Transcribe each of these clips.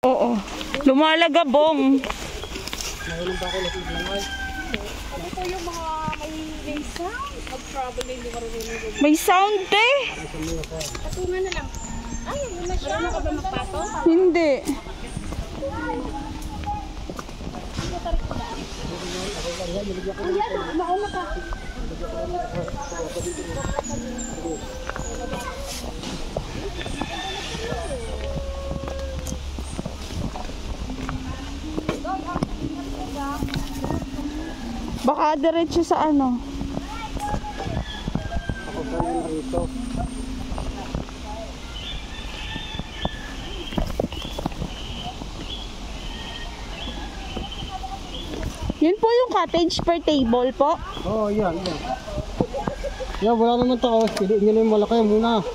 Oo. Lumalagabong. Ano po yung mga may, may sound of traveling, di marunong May sound eh. Patungan na lang. Ay, yun na siya. Marunong ka ba magpato? Hindi. Ayan, mauna ka. Baka diretso sa ano. Yun po yung cottage per table po. Oo, oh, yan, yan. Yan, wala naman tao. Pili nyo na yung malaki muna.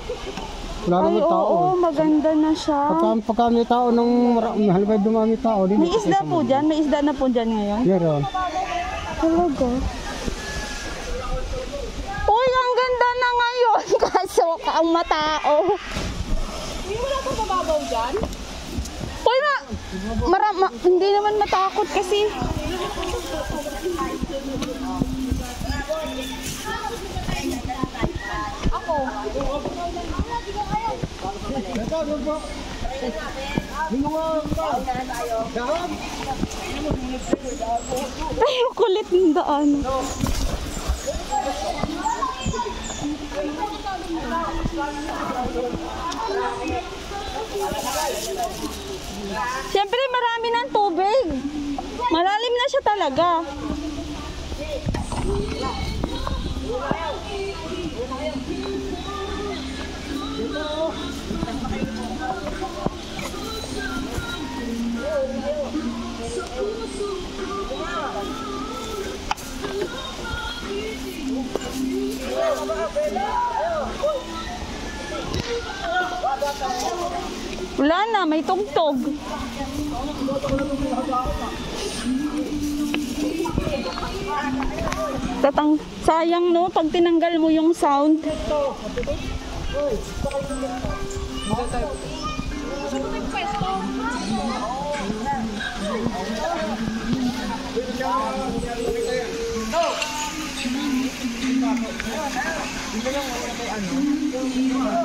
Wala Ay, naman tao. oo, maganda na siya. Pagka, pagka may tao nung mara- halimbawa dumami tao. May isda po dyan? May isda na po dyan ngayon? Meron. Talaga? Uy, ang ganda na ngayon. Kaso, ang matao. Hindi mo na ito mababaw dyan? Uy, ma, mara, ma, hindi naman matakot kasi. Ako. Ay, kulit ng daan. Siyempre, marami ng tubig. Malalim na siya talaga. Wala na, may tugtog. Tatang sayang no pag tinanggal mo yung sound.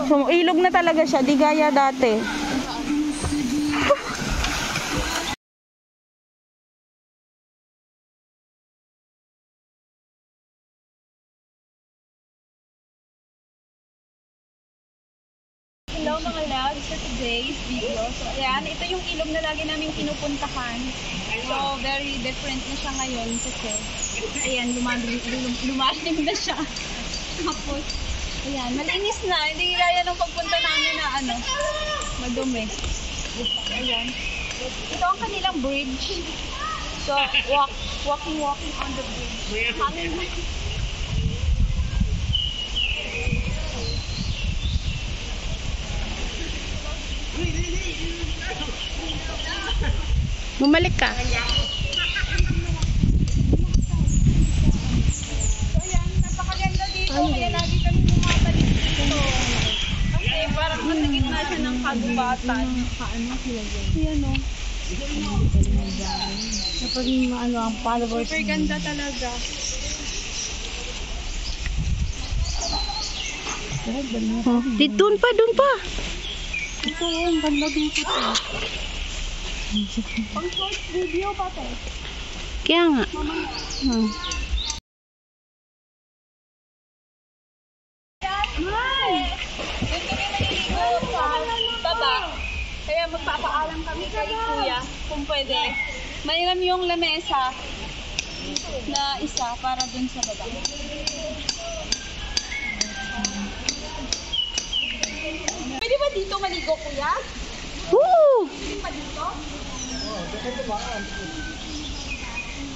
So, ilog na talaga siya, di gaya dati. For today's video. So ayan, ito yung ilog na lagi namin pinupuntahan. So very different na siya ngayon kasi ayan, lumalim, lum, lumalim na siya. Tapos, ayan, malinis na. Hindi gaya nung pagpunta namin na ano, madumi. Ayan. Ito ang kanilang bridge. So, walk, walking, walking on the bridge. Hangin Bumalik ka. So ayan, napakaganda dito. Kaya lagi kami bumabalik dito. Kasi parang nasa gitna siya ng kagubatan. Ayan o. Kapag ano ang followers. Super ganda talaga. Doon pa, doon pa. Ito ang ganda dito. Pang short video pa to. Kaya nga. Hmm. Baba. Kaya magpapaalam kami kay kuya kung pwede. Mailam yung lamesa na isa para dun sa baba. Pwede ba dito maligo kuya? Woo! Pwede pa dito?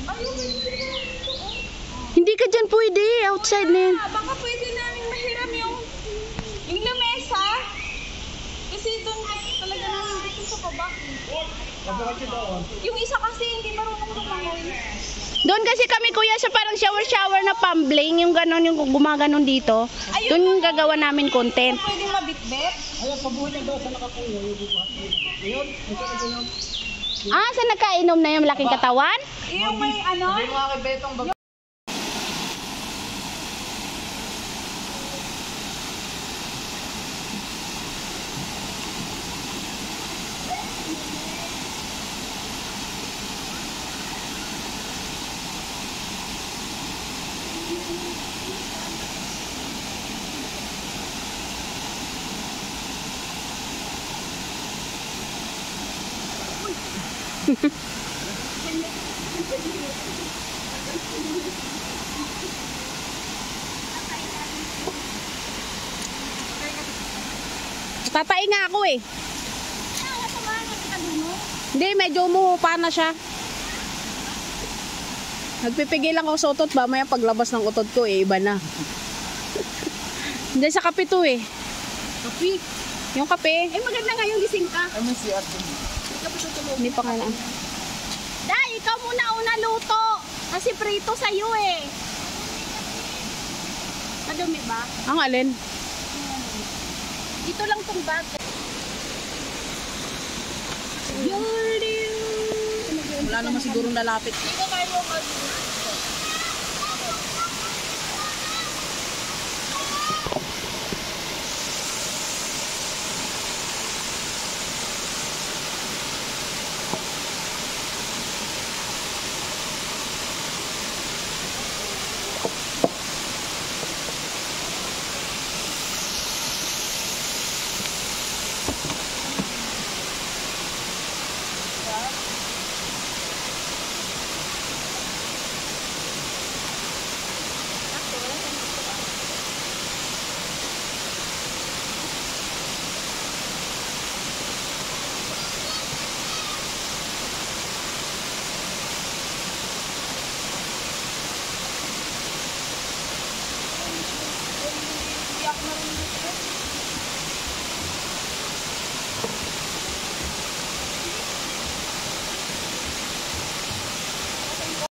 Ayun, pwede. Hindi ka dyan pwede. Outside na yan. Baka pwede namin mahiram yung yung lamesa. Kasi doon talaga namin dito sa baba. Yung isa kasi hindi marunong lumangoy. Doon kasi kami kuya sa parang shower-shower na pambling. Yung ganon, yung gumaganon dito. Doon yung gagawa namin content. Pwedeng mabitbit. Ayan, pabuhay daw sa nakakuya. Yung bubuhat. Ah, sa nagkainom na yung laking katawan? Yung may ano? Tatay nga ako eh. Hindi, medyo umuupa na siya. Nagpipigil lang ako sa utot ba, maya paglabas ng utot ko eh, iba na. Hindi sa kape to eh. Kapi. Yung kape, Eh maganda nga yung gising ka. Hindi pa kailangan. Day, ikaw muna una luto. Kasi prito sa'yo eh. Madumi ba? Ang alin? Dito lang tong bag. Wala naman siguro nalapit. Dito kayo mag...